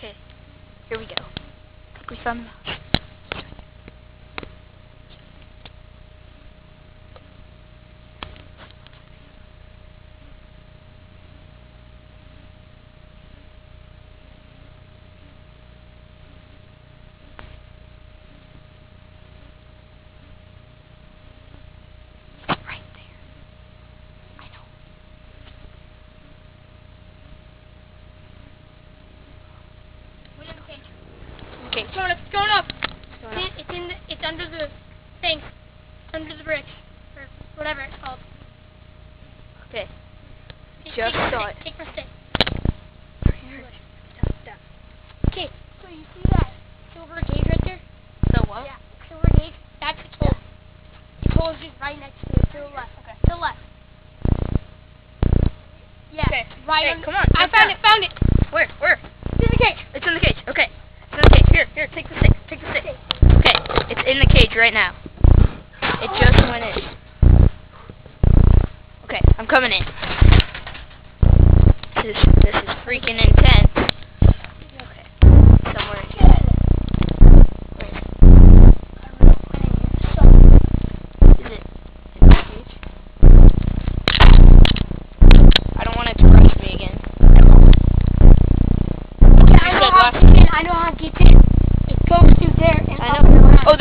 Okay. Here we go. I think we found. Right there. I know. Okay. It's going up. It's going up. Going It's, up. in, it's in. The, it's under the thing. Under the bricks or whatever it's called. Okay. Just take saw it. Take my stick. Okay. So you see that silver gauge right there? So what? Yeah. Silver gauge. That's its hole. Its hole is just right next to it. To the left. Okay. To the left. Yeah. Okay. Right Hey, on. come on, I found down. it. Found it. Where? Where? in the cage right now. It just went in. Okay, I'm coming in. This is, this is freaking intense. Okay. I don't want to me again. I know how to get in